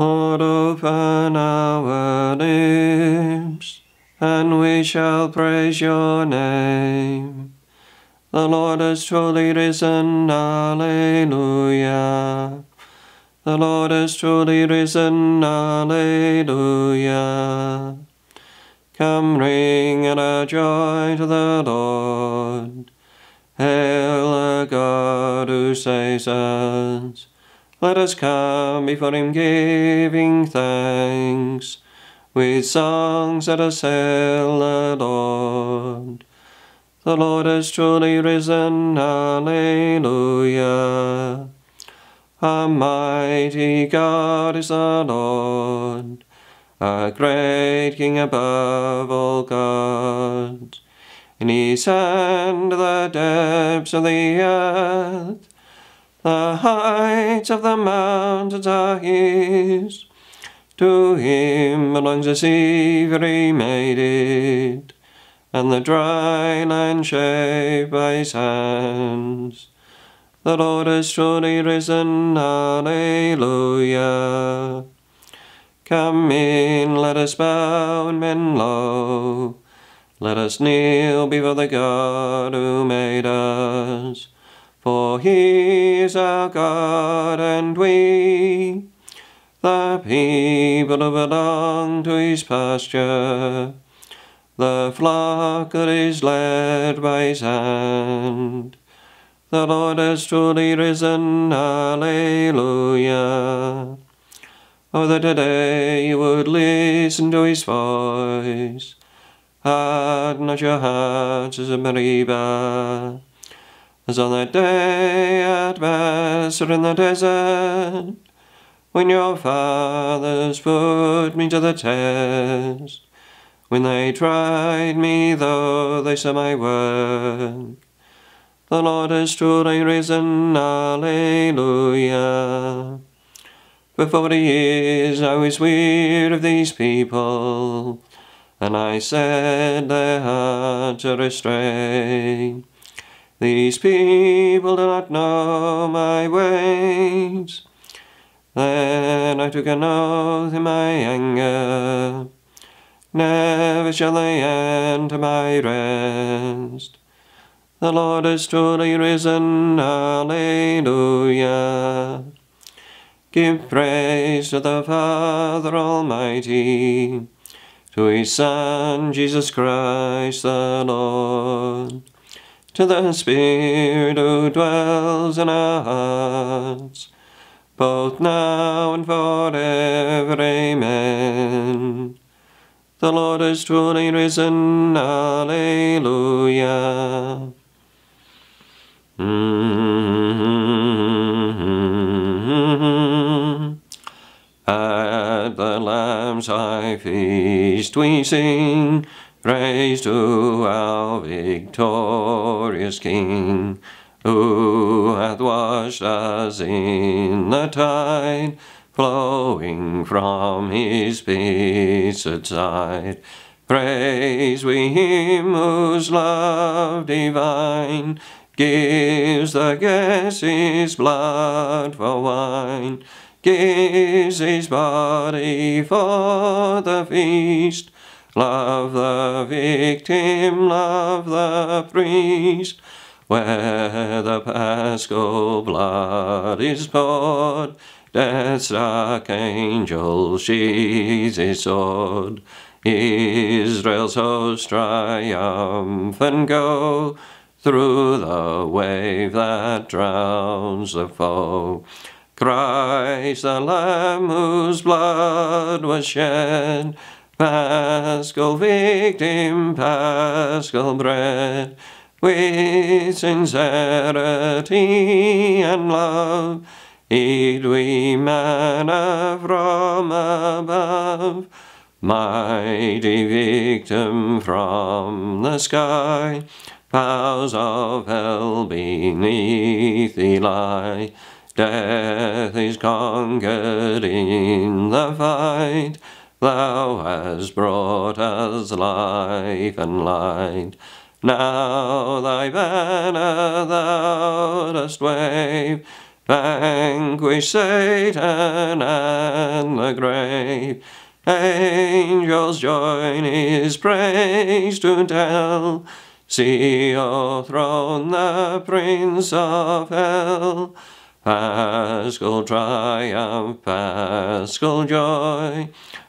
Lord, open our lips, and we shall praise your name. The Lord has truly risen, Alleluia. The Lord has truly risen, Alleluia. Come ring and joy to the Lord. Hail the God who saves us. Let us come before him giving thanks. With songs let us hail the Lord. The Lord has truly risen, Alleluia. A mighty God is the Lord, a great King above all gods. In his hand the depths of the earth, the heights of the mountains are his. To him belongs the sea, for he made it, and the dry land shaped by his hands. The Lord has truly risen, Alleluia. Come in, let us bow and bend low. Let us kneel before the God who made us. For he is our God, and we, the people who belong to his pasture, the flock that is led by his hand. The Lord has truly risen, Alleluia. Oh, that today you would listen to his voice. Harden not your hearts as a Meribah, as on that day at Massah in the desert, when your fathers put me to the test, when they tried me, though they saw my work. The Lord has truly risen, Alleluia. For forty years I was weary of these people, and I said their hearts are astray. These people do not know my ways. Then I took an oath in my anger. Never shall they enter my rest. The Lord has truly risen, Alleluia. Give praise to the Father Almighty, to his Son, Jesus Christ the Lord, to the Spirit who dwells in our hearts, both now and forever. Amen. The Lord is truly risen. Alleluia. Mm-hmm. At the Lamb's high feast we sing, praise to our victorious King, who hath washed us in the tide, flowing from his blessed side. Praise we him whose love divine gives the guest his blood for wine, gives his body for the feast. Love the victim, love the priest, where the paschal blood is poured. Death's dark angel sheathes his sword. Israel's host triumphant go through the wave that drowns the foe. Christ the Lamb whose blood was shed, Paschal victim, Paschal bread, with sincerity and love, eat we manna from above. Mighty victim from the sky, powers of hell beneath thee lie. Death is conquered in the fight. Thou hast brought us life and light. Now thy banner thou dost wave, vanquish Satan and the grave. Angels join his praise to tell. See O throne the Prince of Hell. Paschal triumph, Paschal joy.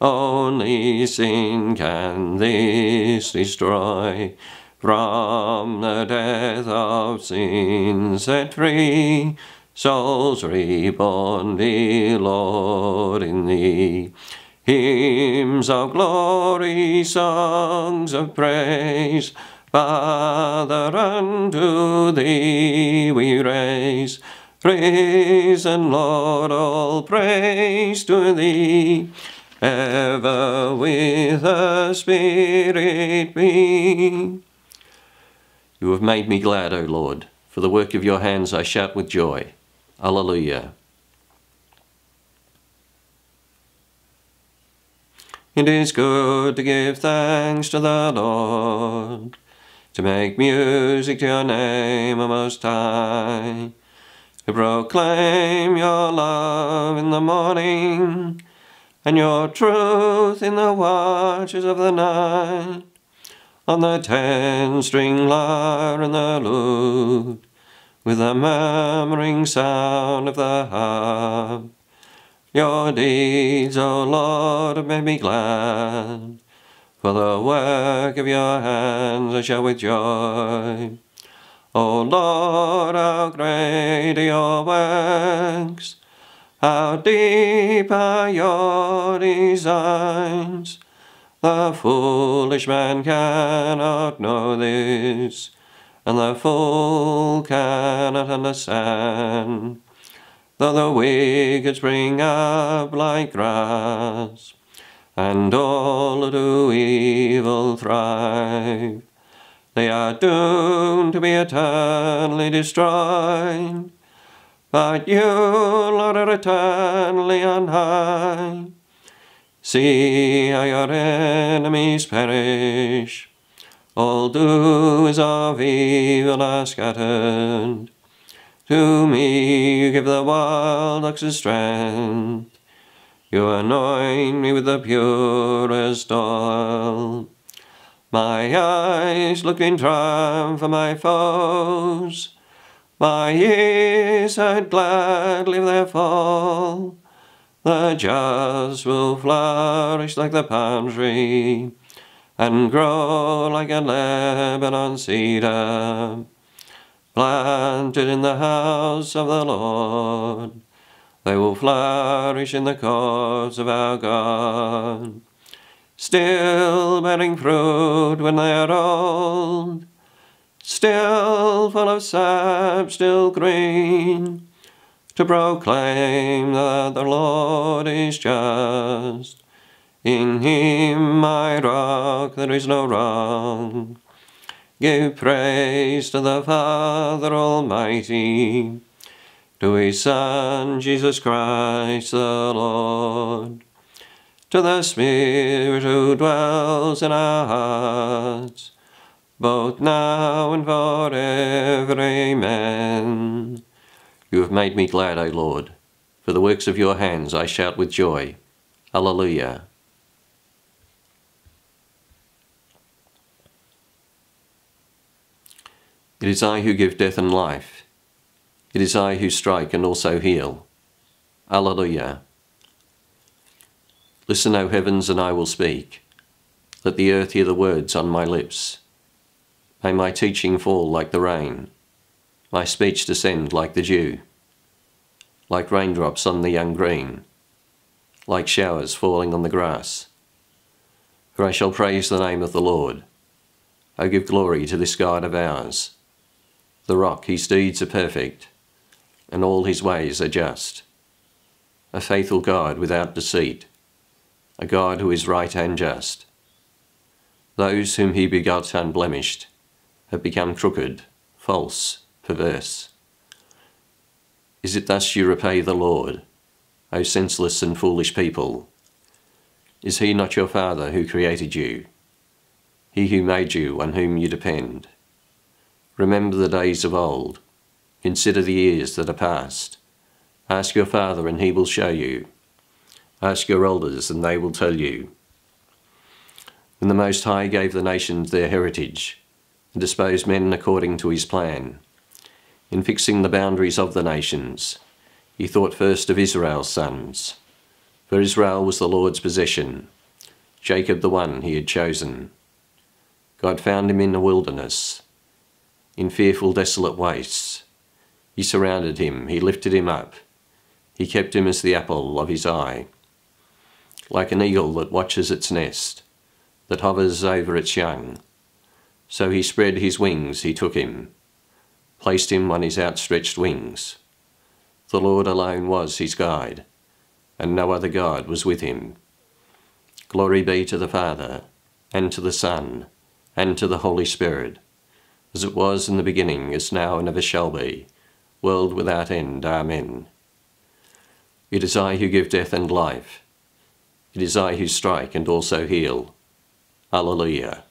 Only sin can this destroy. From the death of sin set free, souls reborn, be Lord in thee. Hymns of glory, songs of praise, Father, unto thee we raise. Praise and Lord, all praise to thee. Ever with the Spirit be. You have made me glad, O Lord. For the work of your hands I shout with joy. Alleluia. It is good to give thanks to the Lord, to make music to your name, O Most High, proclaim your love in the morning, and your truth in the watches of the night, on the ten-string lyre and the lute, with the murmuring sound of the harp. Your deeds, O Lord, made me glad. For the work of your hands I shall with joy. O Lord, how great your works! How deep are your designs! The foolish man cannot know this, and the fool cannot understand though the wicked spring up like grass, and all do evil thrive. They are doomed to be eternally destroyed, but you, Lord, are eternally on high. See how your enemies perish, all doers of evil are scattered. To me you give the wild ox's strength. You anoint me with the purest oil. My eyes look in triumph for my foes. My ears had gladly their fall. The just will flourish like the palm tree, and grow like a Lebanon cedar planted in the house of the Lord. They will flourish in the courts of our God, still bearing fruit when they are old, still full of sap, still green, to proclaim that the Lord is just. In him, my rock, there is no wrong. Give praise to the Father Almighty, to his Son, Jesus Christ the Lord, to the Spirit who dwells in our hearts, both now and forever. Amen. You have made me glad, O Lord. For the works of your hands I shout with joy. Alleluia. It is I who give death and life. It is I who strike and also heal. Alleluia. Listen, O heavens, and I will speak. Let the earth hear the words on my lips. May my teaching fall like the rain, my speech descend like the dew, like raindrops on the young green, like showers falling on the grass. For I shall praise the name of the Lord. O give glory to this God of ours the rock, his deeds are perfect, and all his ways are just. A faithful God without deceit, a God who is right and just. Those whom he begot unblemished have become crooked, false, perverse. Is it thus you repay the Lord, O senseless and foolish people? Is he not your Father who created you, he who made you, on whom you depend? Remember the days of old. Consider the years that are past. Ask your father, and he will show you. Ask your elders, and they will tell you. When the Most High gave the nations their heritage, and disposed men according to his plan, in fixing the boundaries of the nations, he thought first of Israel's sons. For Israel was the Lord's possession, Jacob the one he had chosen. God found him in the wilderness, in fearful desolate wastes. He surrounded him, he lifted him up, he kept him as the apple of his eye. Like an eagle that watches its nest, that hovers over its young, so he spread his wings, he took him, placed him on his outstretched wings. The Lord alone was his guide, and no other God was with him. Glory be to the Father, and to the Son, and to the Holy Spirit, as it was in the beginning, is now, and ever shall be, world without end. Amen. It is I who give death and life. It is I who strike and also heal. Alleluia.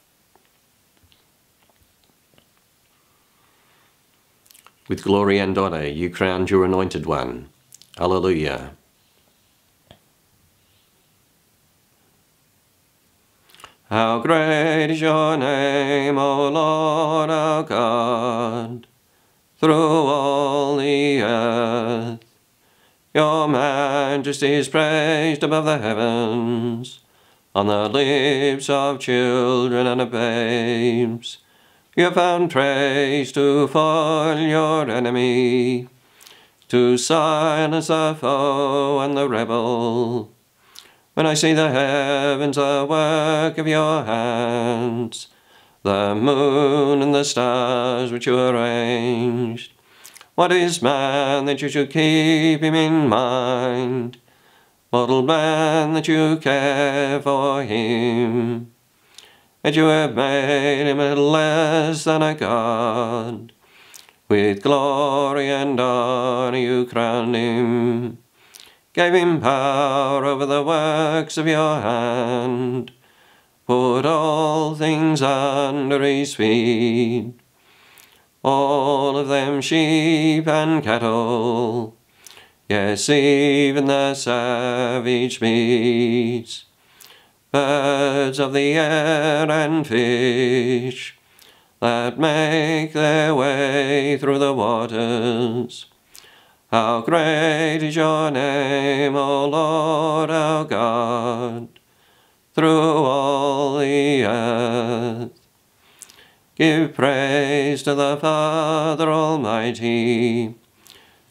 With glory and honour you crowned your anointed one. Alleluia. How great is your name, O Lord our God, through all the earth. Your majesty is praised above the heavens, on the lips of children and of babes. You have found praise to foil your enemy, to silence the foe and the rebel. When I see the heavens, the work of your hands, the moon and the stars which you arranged, what is man that you should keep him in mind? Mortal man that you care for him? That you have made him less than a god. With glory and honor you crowned him. Gave him power over the works of your hand. Put all things under his feet all of them sheep and cattle, yes, even the savage beasts, birds of the air and fish, that make their way through the waters. How great is your name, O Lord our God, through all the earth. Give praise to the Father Almighty,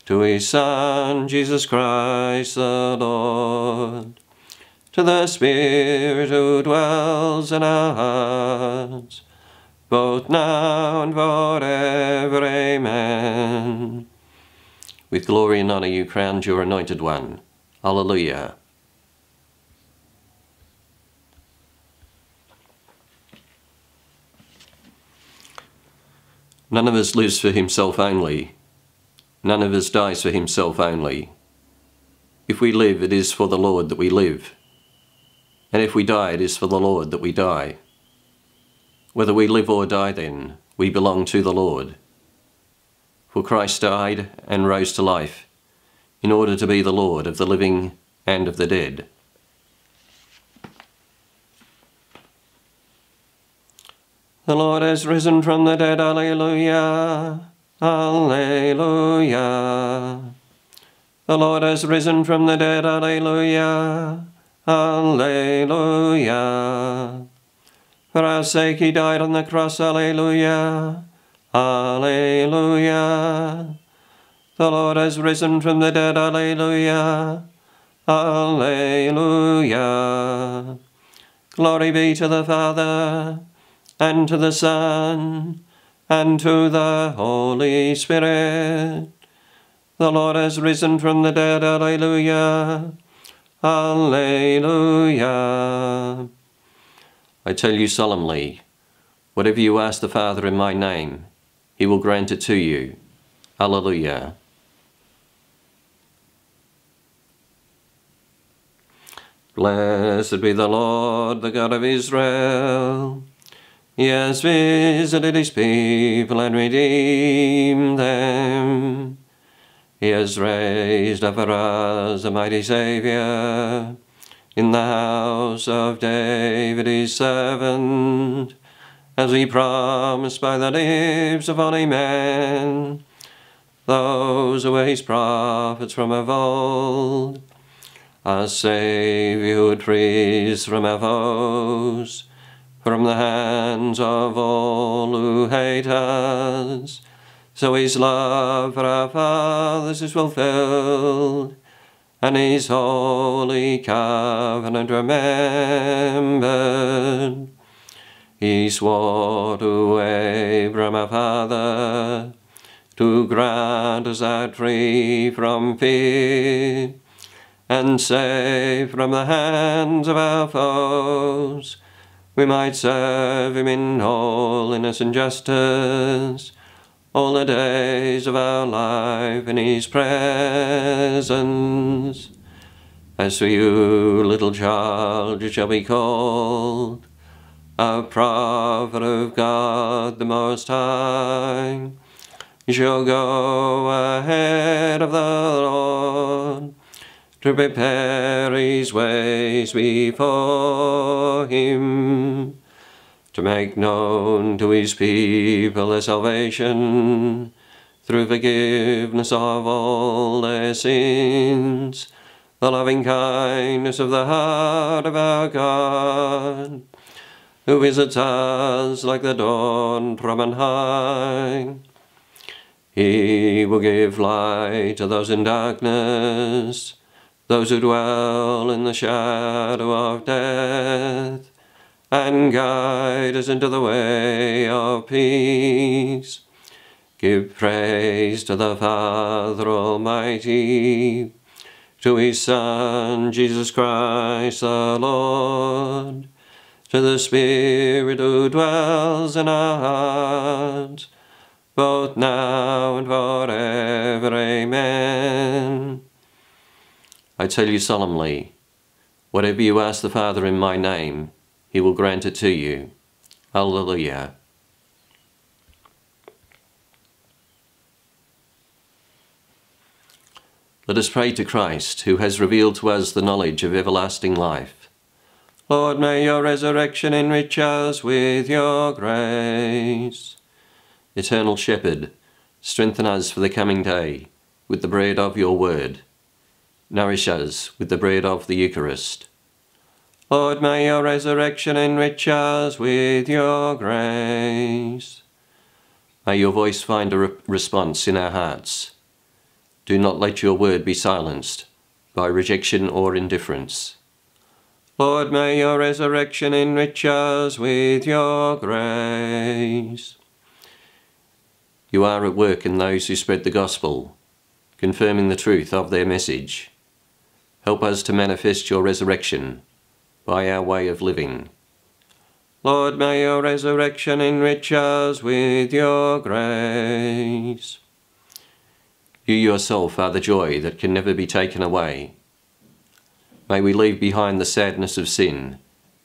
to his Son, Jesus Christ the Lord, to the Spirit who dwells in our hearts, both now and forever. Amen. With glory and honour you crowned your anointed one. Alleluia. None of us lives for himself only. None of us dies for himself only. If we live, it is for the Lord that we live. And if we die, it is for the Lord that we die. Whether we live or die, then, we belong to the Lord. For Christ died and rose to life, in order to be the Lord of the living and of the dead. The Lord has risen from the dead. Alleluia. Alleluia. The Lord has risen from the dead. Alleluia. Alleluia. For our sake he died on the cross. Alleluia. Alleluia. The Lord has risen from the dead. Alleluia. Alleluia. Glory be to the Father and to the Son, and to the Holy Spirit. The Lord has risen from the dead. Alleluia. Alleluia. I tell you solemnly, whatever you ask the Father in my name, he will grant it to you. Alleluia. Blessed be the Lord, the God of Israel he has visited his people and redeemed them. He has raised up for us a mighty Saviour. In the house of David his servant, as he promised by the lips of holy men, those who were his prophets from of old, a Saviour who would free us from our foes, from the hands of all who hate us. So his love for our fathers is fulfilled, and his holy covenant remembered. He swore to Abram our father to grant us out free from fear and safe from the hands of our foes. We might serve him in holiness and justice all the days of our life in his presence. As for you, little child, you shall be called a prophet of God the Most High. You shall go ahead of the Lord to prepare his ways before him to make known to his people their salvation through forgiveness of all their sins, the loving kindness of the heart of our God, who visits us like the dawn from on high. He will give light to those in darkness, those who dwell in the shadow of death and guide us into the way of peace. Give praise to the Father Almighty, to his Son, Jesus Christ the Lord, to the Spirit who dwells in our hearts, both now and forever. Amen. I tell you solemnly, whatever you ask the Father in my name, he will grant it to you. Alleluia. Let us pray to Christ, who has revealed to us the knowledge of everlasting life. Lord, may your resurrection enrich us with your grace. Eternal Shepherd, strengthen us for the coming day with the bread of your word. Nourish us with the bread of the Eucharist. Lord, may your resurrection enrich us with your grace. May your voice find a re response in our hearts. Do not let your word be silenced by rejection or indifference. Lord, may your resurrection enrich us with your grace. You are at work in those who spread the gospel, confirming the truth of their message. Help us to manifest your resurrection by our way of living. Lord, may your resurrection enrich us with your grace. You yourself are the joy that can never be taken away. May we leave behind the sadness of sin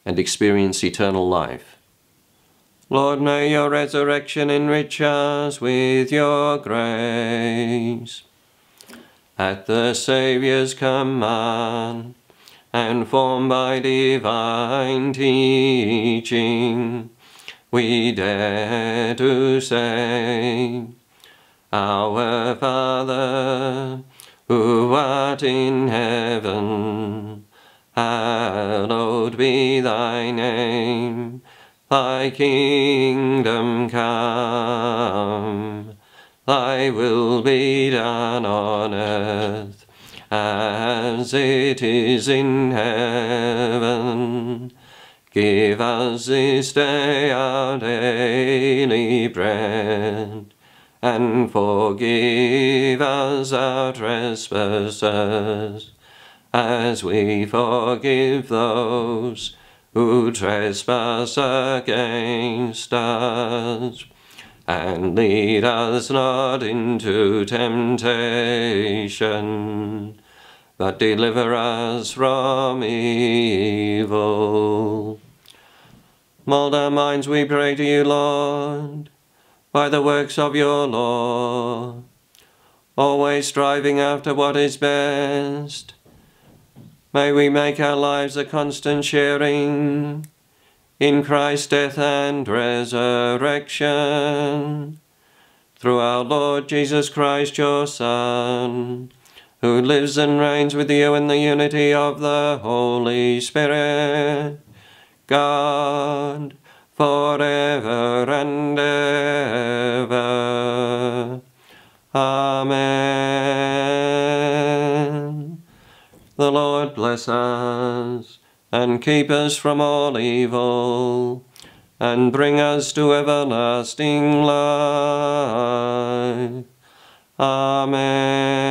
and experience eternal life. Lord, may your resurrection enrich us with your grace. At the Saviour's command, and formed by divine teaching, we dare to say, Our Father, who art in heaven, hallowed be thy name, thy kingdom come, thy will be done on earth as it is in heaven. Give us this day our daily bread, and forgive us our trespasses, as we forgive those who trespass against us. And lead us not into temptation, but deliver us from evil. Mold our minds, we pray to you, Lord, by the works of your law. always striving after what is best. May we make our lives a constant sharing in Christ's death and resurrection. Through our Lord Jesus Christ, your Son, who lives and reigns with you in the unity of the Holy Spirit, God, forever and ever. Amen. The Lord bless us and keep us from all evil, and bring us to everlasting life. Amen.